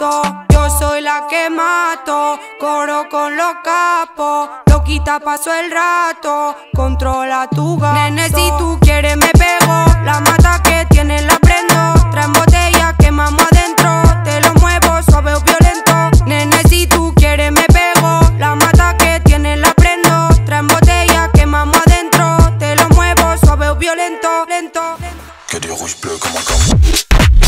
Yo soy la que mato, coro con los capos. Loquita paso el rato, controla tu gato. Nene, si tú quieres me pego, la mata que tiene la prendo. Traen botella, quemamos adentro, te lo muevo suave o violento. Nene, si tú quieres me pego, la mata que tiene la prendo. Traen botella, quemamos adentro, te lo muevo suave o violento. Lento. Que rouge bleu comme.